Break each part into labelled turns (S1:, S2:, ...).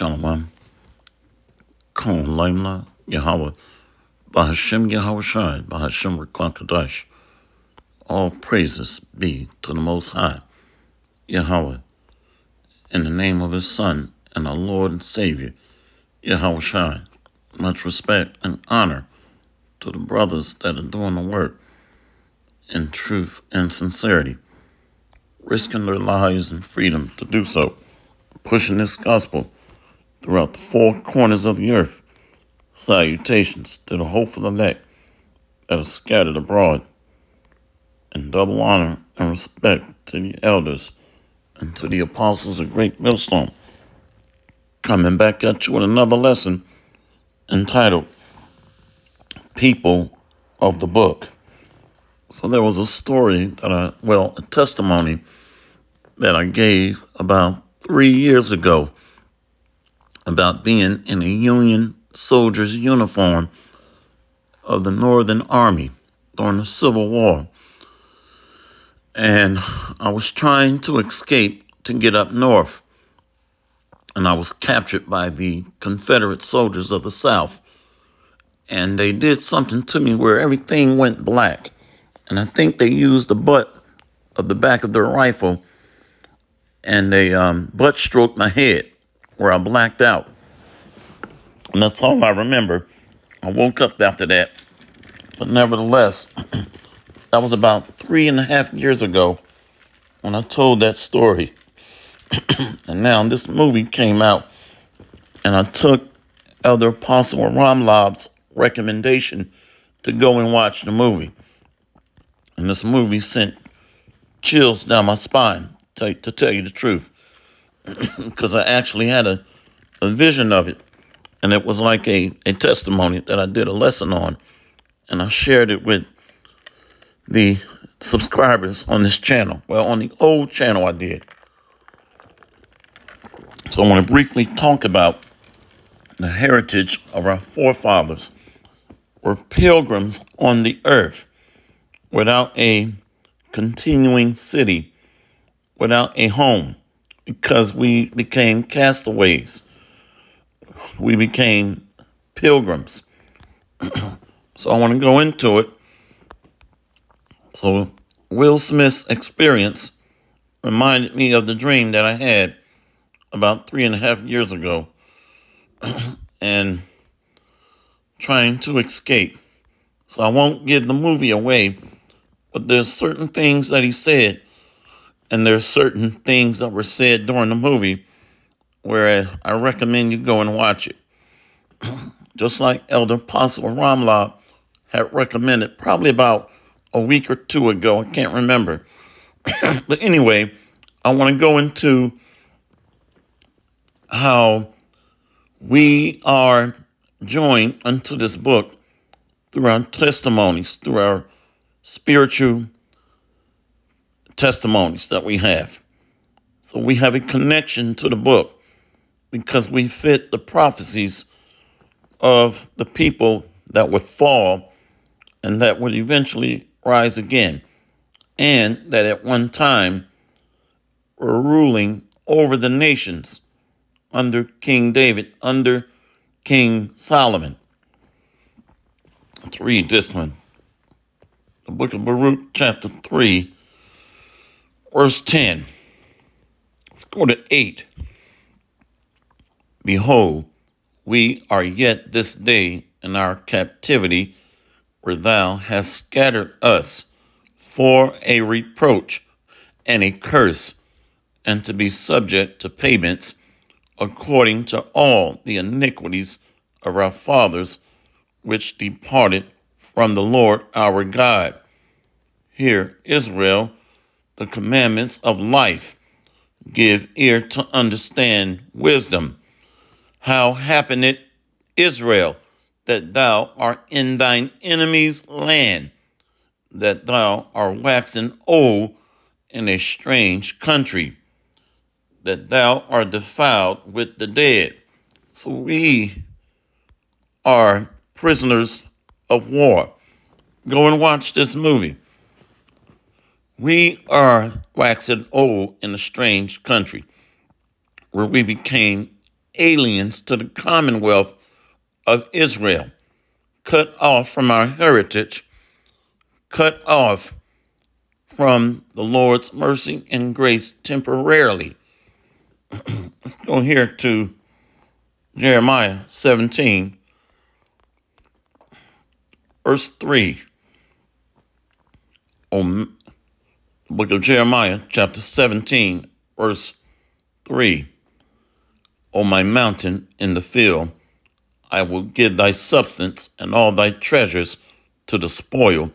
S1: Shalom. Kol Laimla Yahweh. Bahashem Yahweh Shai. Bahashem Rekwa All praises be to the Most High, Yahweh, in the name of His Son and our Lord and Savior, Yahweh Shai. Much respect and honor to the brothers that are doing the work in truth and sincerity, risking their lives and freedom to do so, pushing this gospel throughout the four corners of the earth. Salutations to the hopeful elect that are scattered abroad, and double honor and respect to the elders and to the apostles of Great Millstone. Coming back at you with another lesson entitled People of the Book. So there was a story that I, well, a testimony that I gave about three years ago about being in a Union soldier's uniform of the Northern Army during the Civil War. And I was trying to escape to get up north. And I was captured by the Confederate soldiers of the South. And they did something to me where everything went black. And I think they used the butt of the back of their rifle and they um, butt stroked my head where I blacked out. And that's all I remember. I woke up after that. But nevertheless, that was about three and a half years ago when I told that story. and now this movie came out, and I took Elder Apostle Ramlab's recommendation to go and watch the movie. And this movie sent chills down my spine, to, to tell you the truth because I actually had a, a vision of it. And it was like a, a testimony that I did a lesson on. And I shared it with the subscribers on this channel. Well, on the old channel, I did. So I want to briefly talk about the heritage of our forefathers. Were pilgrims on the earth without a continuing city, without a home because we became castaways. We became pilgrims. so I want to go into it. So Will Smith's experience reminded me of the dream that I had about three and a half years ago and trying to escape. So I won't give the movie away, but there's certain things that he said and there's certain things that were said during the movie where I recommend you go and watch it. Just like Elder Apostle Ramla had recommended probably about a week or two ago. I can't remember. but anyway, I want to go into how we are joined unto this book through our testimonies, through our spiritual testimonies that we have. So we have a connection to the book because we fit the prophecies of the people that would fall and that would eventually rise again, and that at one time were ruling over the nations under King David, under King Solomon. Let's read this one. The book of Baruch, chapter 3, Verse 10. Let's go to 8. Behold, we are yet this day in our captivity, where thou hast scattered us for a reproach and a curse, and to be subject to payments according to all the iniquities of our fathers, which departed from the Lord our God. Hear Israel, the commandments of life. Give ear to understand wisdom. How happened it, Israel, that thou art in thine enemy's land, that thou art waxen old in a strange country, that thou art defiled with the dead. So we are prisoners of war. Go and watch this movie. We are waxing old in a strange country where we became aliens to the commonwealth of Israel, cut off from our heritage, cut off from the Lord's mercy and grace temporarily. Let's go here to Jeremiah 17, verse 3. On the book of Jeremiah, chapter 17, verse 3. On my mountain in the field, I will give thy substance and all thy treasures to the spoil,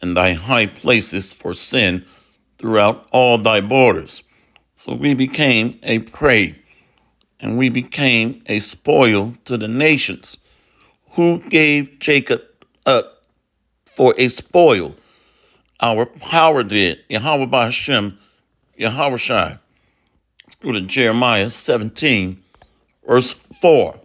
S1: and thy high places for sin throughout all thy borders. So we became a prey, and we became a spoil to the nations. Who gave Jacob up for a spoil? Our power did. Yahweh Hashem, Yahweh Shai. Let's go to Jeremiah 17, verse 4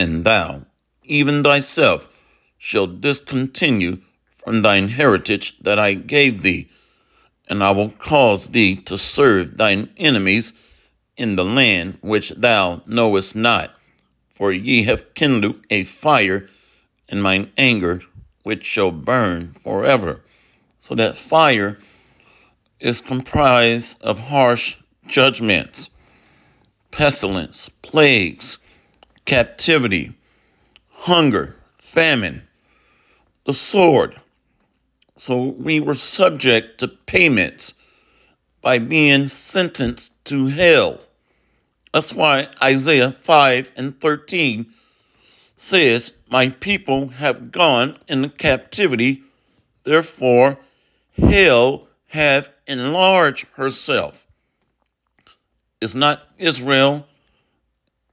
S1: and thou, even thyself, shalt discontinue from thine heritage that I gave thee, and I will cause thee to serve thine enemies in the land which thou knowest not. For ye have kindled a fire in mine anger, which shall burn forever. So that fire is comprised of harsh judgments, pestilence, plagues, captivity, hunger, famine, the sword. So we were subject to payments by being sentenced to hell. That's why Isaiah 5 and 13 says, My people have gone into captivity, therefore hell have enlarged herself. Is not Israel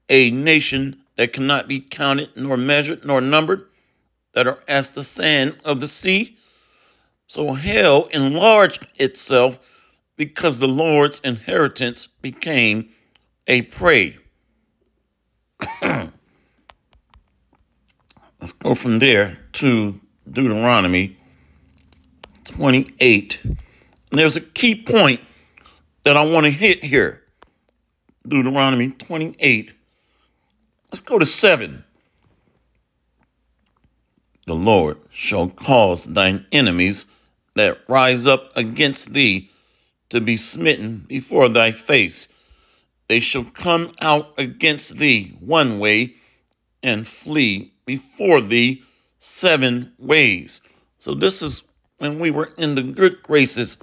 S1: a nation that cannot be counted, nor measured, nor numbered, that are as the sand of the sea. So hell enlarged itself because the Lord's inheritance became a prey. Let's go from there to Deuteronomy 28. And there's a key point that I want to hit here. Deuteronomy 28 Let's go to seven. The Lord shall cause thine enemies that rise up against thee to be smitten before thy face. They shall come out against thee one way and flee before thee seven ways. So, this is when we were in the good graces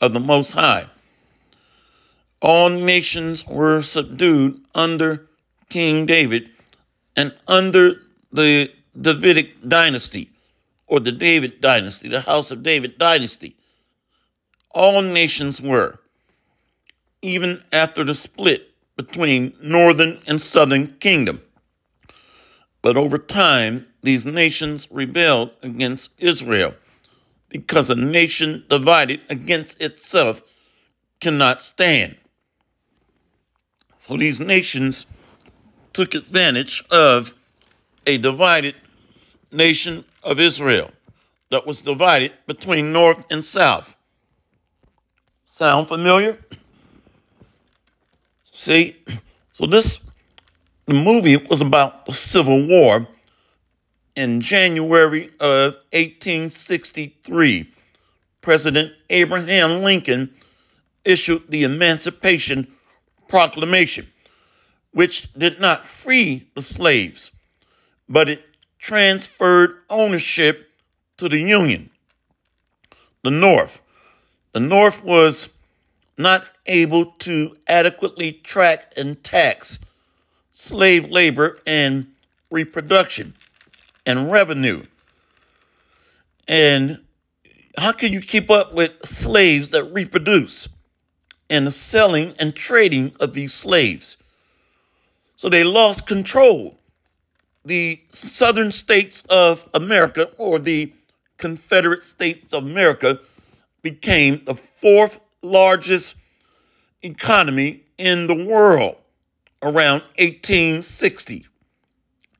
S1: of the Most High. All nations were subdued under King David and under the Davidic dynasty or the David dynasty, the House of David dynasty. All nations were, even after the split between northern and southern kingdom. But over time, these nations rebelled against Israel because a nation divided against itself cannot stand. So these nations took advantage of a divided nation of Israel that was divided between North and South. Sound familiar? See, so this the movie was about the Civil War in January of 1863. President Abraham Lincoln issued the Emancipation Proclamation which did not free the slaves, but it transferred ownership to the Union. The North. The North was not able to adequately track and tax slave labor and reproduction and revenue. And how can you keep up with slaves that reproduce and the selling and trading of these slaves? So they lost control. The southern states of America, or the Confederate States of America, became the fourth largest economy in the world around 1860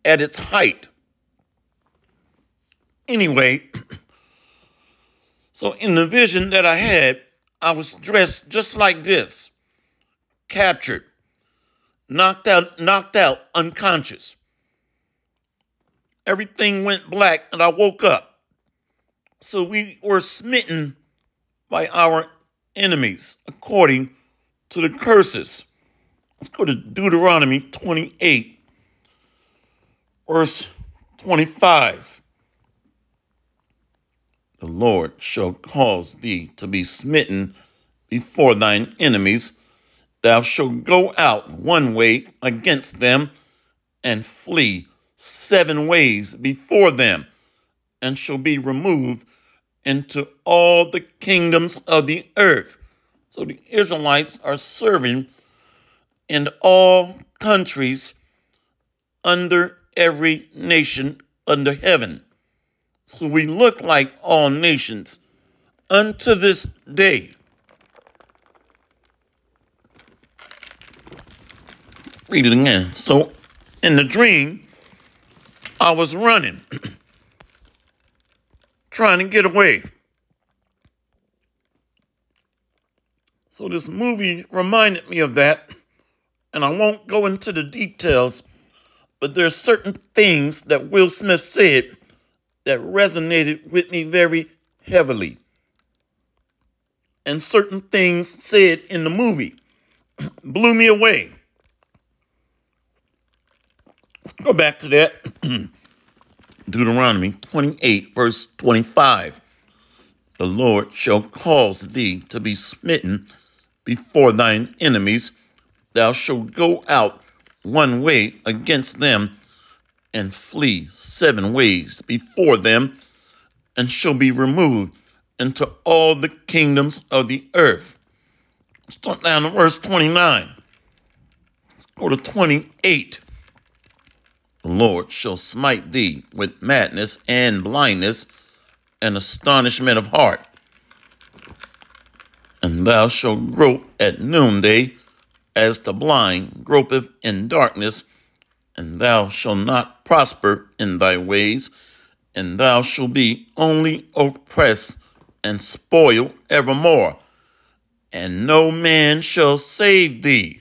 S1: at its height. Anyway, so in the vision that I had, I was dressed just like this, captured knocked out, knocked out, unconscious. Everything went black, and I woke up. So we were smitten by our enemies according to the curses. Let's go to Deuteronomy 28, verse 25. The Lord shall cause thee to be smitten before thine enemies. Thou shalt go out one way against them and flee seven ways before them, and shall be removed into all the kingdoms of the earth. So the Israelites are serving in all countries under every nation under heaven. So we look like all nations unto this day. Read it again. So in the dream, I was running, trying to get away. So this movie reminded me of that, and I won't go into the details, but there are certain things that Will Smith said that resonated with me very heavily. And certain things said in the movie blew me away. Let's go back to that. Deuteronomy 28, verse 25. The Lord shall cause thee to be smitten before thine enemies. Thou shalt go out one way against them and flee seven ways before them, and shall be removed into all the kingdoms of the earth. Start down to verse 29. Let's go to 28. The Lord shall smite thee with madness and blindness and astonishment of heart. And thou shalt grope at noonday as the blind gropeth in darkness, and thou shalt not prosper in thy ways, and thou shalt be only oppressed and spoiled evermore, and no man shall save thee.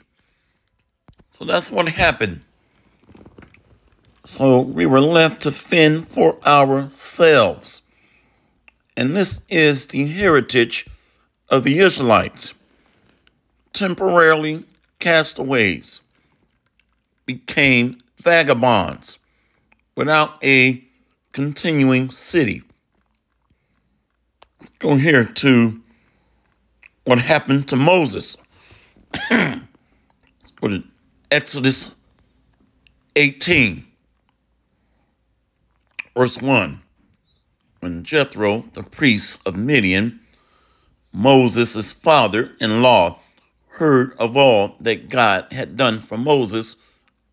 S1: So that's what happened so we were left to fend for ourselves. And this is the heritage of the Israelites. Temporarily castaways became vagabonds without a continuing city. Let's go here to what happened to Moses. Let's go to Exodus 18. Verse 1 When Jethro, the priest of Midian, Moses' father in law, heard of all that God had done for Moses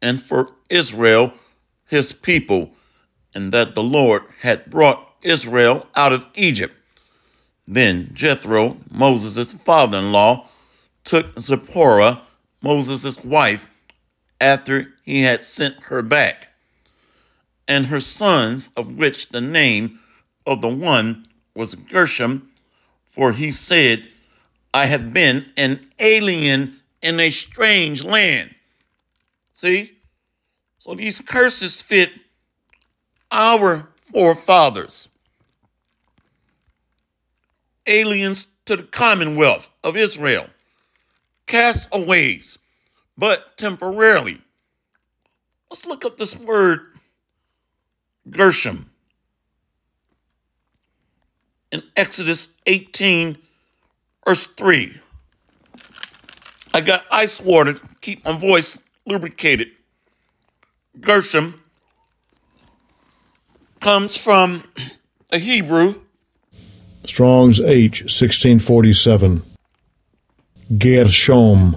S1: and for Israel, his people, and that the Lord had brought Israel out of Egypt. Then Jethro, Moses' father in law, took Zipporah, Moses' wife, after he had sent her back and her sons, of which the name of the one was Gershom, for he said, I have been an alien in a strange land. See? So these curses fit our forefathers, aliens to the commonwealth of Israel, castaways, but temporarily. Let's look up this word Gershom. In Exodus 18, verse 3. I got ice water to keep my voice lubricated. Gershom comes from a Hebrew.
S2: Strong's H, 1647. Gershom.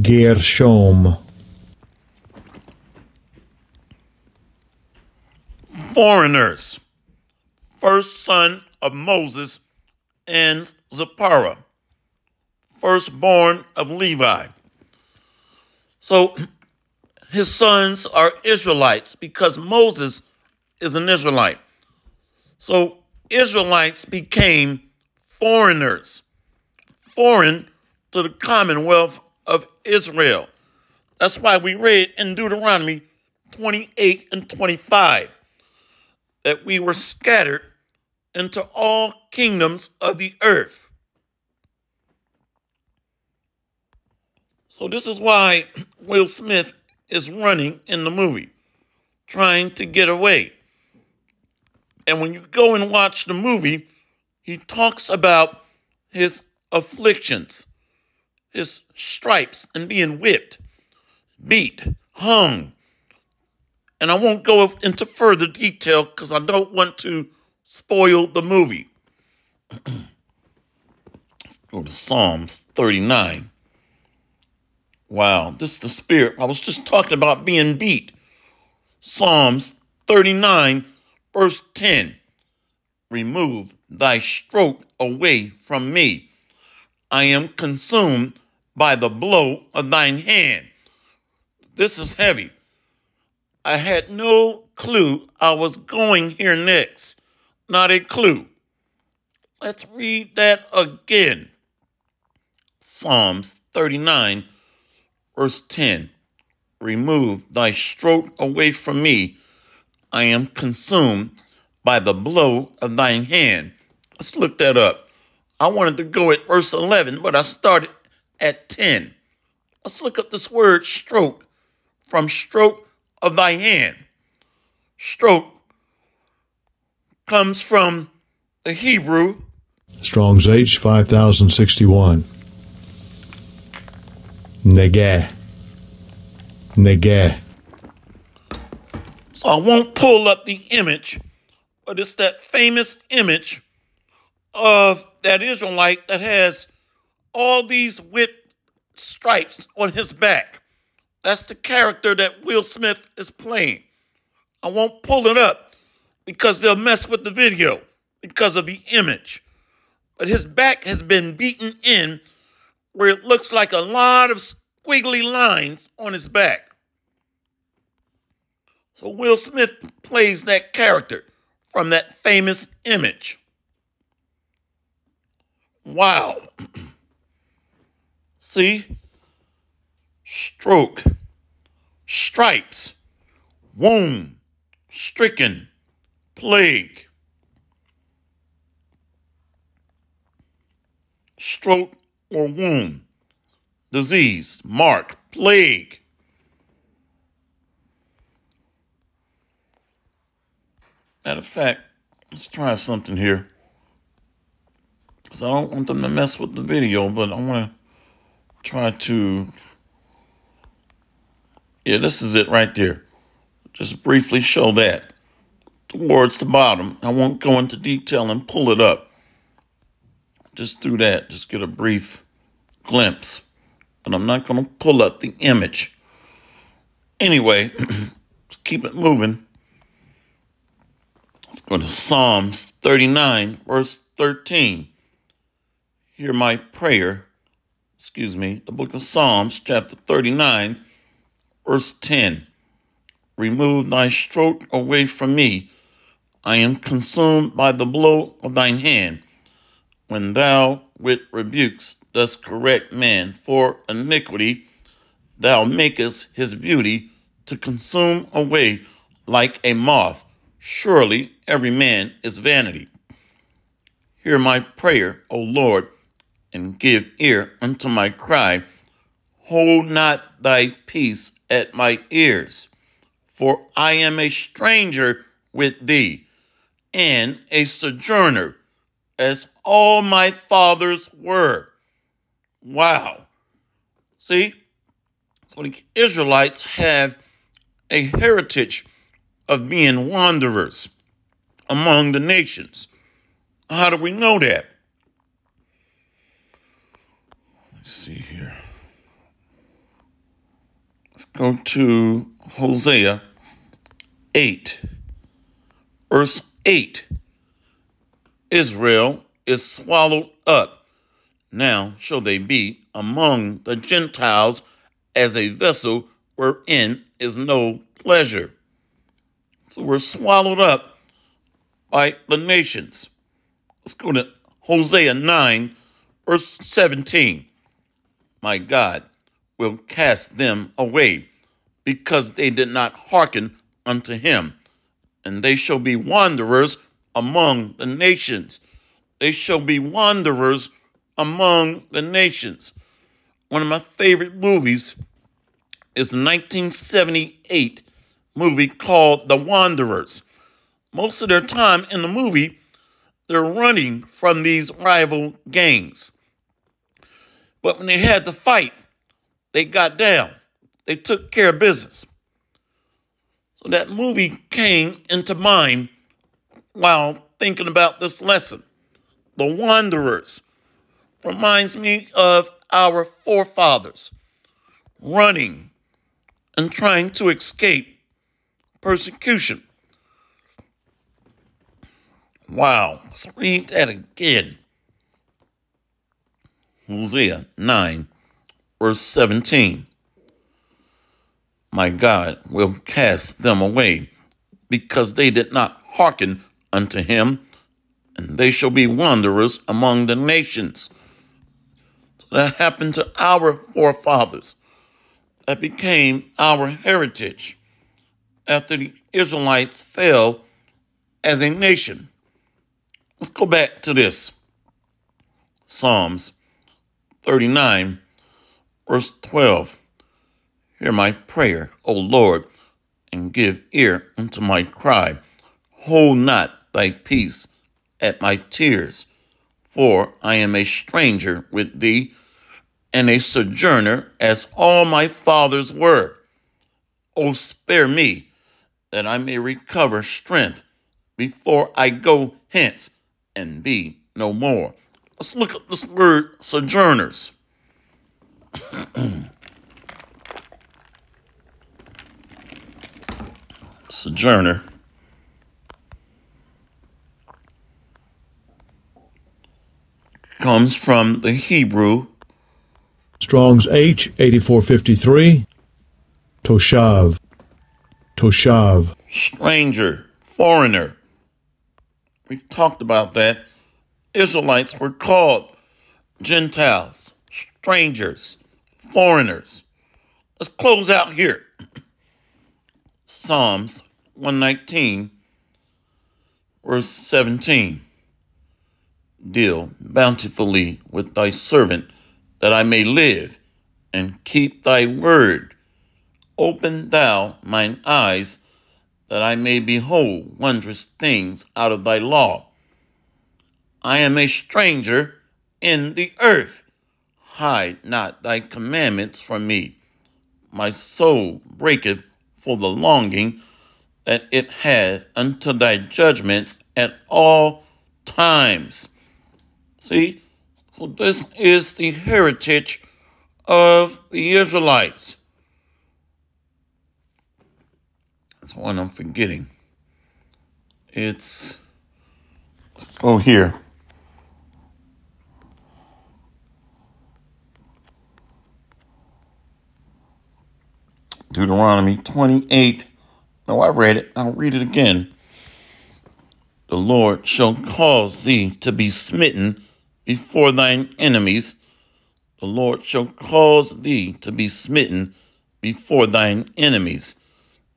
S2: Gershom.
S1: foreigners, first son of Moses and Zipporah, firstborn of Levi. So his sons are Israelites because Moses is an Israelite. So Israelites became foreigners, foreign to the commonwealth of Israel. That's why we read in Deuteronomy 28 and 25 that we were scattered into all kingdoms of the earth. So, this is why Will Smith is running in the movie, trying to get away. And when you go and watch the movie, he talks about his afflictions, his stripes, and being whipped, beat, hung. And I won't go into further detail because I don't want to spoil the movie. Go to Psalms 39. Wow, this is the spirit. I was just talking about being beat. Psalms 39, verse 10. Remove thy stroke away from me. I am consumed by the blow of thine hand. This is heavy. I had no clue I was going here next. Not a clue. Let's read that again. Psalms 39, verse 10. Remove thy stroke away from me. I am consumed by the blow of thine hand. Let's look that up. I wanted to go at verse 11, but I started at 10. Let's look up this word stroke from stroke of thy hand. Stroke comes from the Hebrew.
S2: Strong's H 5061. Negah. Negah.
S1: So I won't pull up the image, but it's that famous image of that Israelite that has all these whipped stripes on his back. That's the character that Will Smith is playing. I won't pull it up because they'll mess with the video because of the image. But his back has been beaten in where it looks like a lot of squiggly lines on his back. So Will Smith plays that character from that famous image. Wow. See? Stroke, stripes, wound, stricken, plague. Stroke or wound, disease, mark, plague. Matter of fact, let's try something here. So I don't want them to mess with the video, but I want to try to. Yeah, this is it right there. Just briefly show that towards the bottom. I won't go into detail and pull it up. Just do that. Just get a brief glimpse. But I'm not going to pull up the image. Anyway, keep it moving. Let's go to Psalms 39, verse 13 hear my prayer. Excuse me, the book of Psalms, chapter 39, verse 10. Remove thy stroke away from me. I am consumed by the blow of thine hand. When thou with rebukes dost correct man for iniquity, thou makest his beauty to consume away like a moth. Surely every man is vanity. Hear my prayer, O Lord and give ear unto my cry. Hold not thy peace at my ears, for I am a stranger with thee, and a sojourner, as all my fathers were. Wow. See? So the Israelites have a heritage of being wanderers among the nations. How do we know that? Let's see here. Let's go to Hosea 8, verse 8. Israel is swallowed up. Now shall they be among the Gentiles as a vessel wherein is no pleasure. So we're swallowed up by the nations. Let's go to Hosea 9, verse 17 my God, will cast them away, because they did not hearken unto him. And they shall be wanderers among the nations. They shall be wanderers among the nations. One of my favorite movies is a 1978 movie called The Wanderers. Most of their time in the movie, they're running from these rival gangs. But when they had to fight, they got down. They took care of business. So that movie came into mind while thinking about this lesson. The Wanderers reminds me of our forefathers running and trying to escape persecution. Wow, let's read that again. Hosea 9, verse 17. My God will cast them away because they did not hearken unto him, and they shall be wanderers among the nations. So that happened to our forefathers. That became our heritage after the Israelites fell as a nation. Let's go back to this Psalms 39, verse 12. Hear my prayer, O Lord, and give ear unto my cry. Hold not thy peace at my tears, for I am a stranger with thee and a sojourner as all my fathers were. O spare me, that I may recover strength before I go hence and be no more. Let's look at this word sojourners. Sojourner. Comes from the Hebrew
S2: Strong's H 8453. Toshav. Toshav.
S1: stranger, foreigner. We've talked about that. Israelites were called Gentiles, strangers, foreigners. Let's close out here. Psalms 119, verse 17. Deal bountifully with thy servant, that I may live and keep thy word. Open thou mine eyes, that I may behold wondrous things out of thy law. I am a stranger in the earth. Hide not thy commandments from me. My soul breaketh for the longing that it hath unto thy judgments at all times. See, so this is the heritage of the Israelites. That's one I'm forgetting. It's, go here. Deuteronomy 28. No, I read it. I'll read it again. The Lord shall cause thee to be smitten before thine enemies. The Lord shall cause thee to be smitten before thine enemies.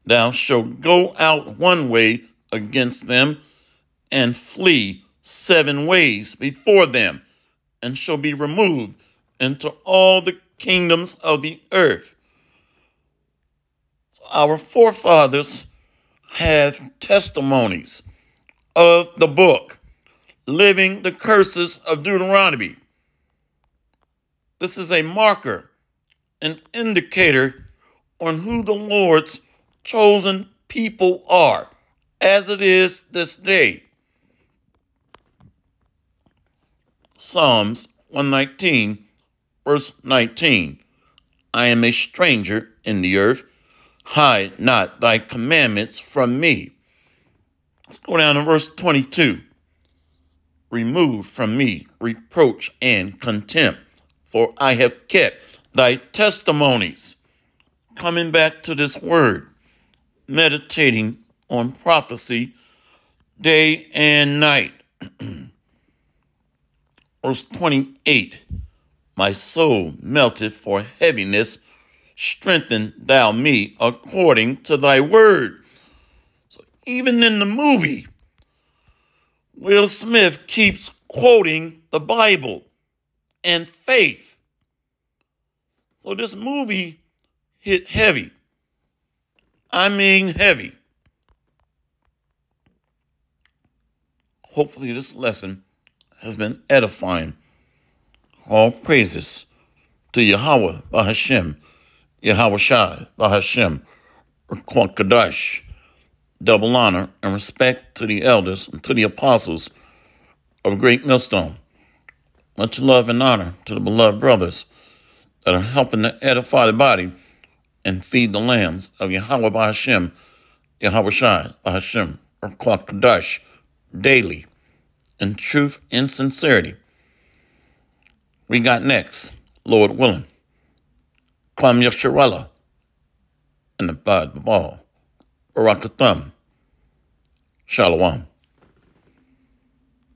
S1: Thou shalt go out one way against them and flee seven ways before them, and shall be removed into all the kingdoms of the earth. Our forefathers have testimonies of the book, living the curses of Deuteronomy. This is a marker, an indicator on who the Lord's chosen people are, as it is this day. Psalms 119, verse 19. I am a stranger in the earth. Hide not thy commandments from me. Let's go down to verse 22. Remove from me reproach and contempt, for I have kept thy testimonies. Coming back to this word, meditating on prophecy day and night. Verse 28 My soul melted for heaviness strengthen thou me according to thy word. So even in the movie, Will Smith keeps quoting the Bible and faith. So this movie hit heavy. I mean, heavy. Hopefully, this lesson has been edifying. All praises to Yahweh, Bahashem, Yahweh Bahashem, Kadash. Double honor and respect to the elders and to the apostles of Great Millstone. Much love and honor to the beloved brothers that are helping to edify the body and feed the lambs of Yahweh Bahashem, Yahweh Shai, Bahashem, or Kadash, daily, in truth and sincerity. We got next, Lord willing, Kwam Yasharella, and the Bad Babal, Barakathum, Shalom.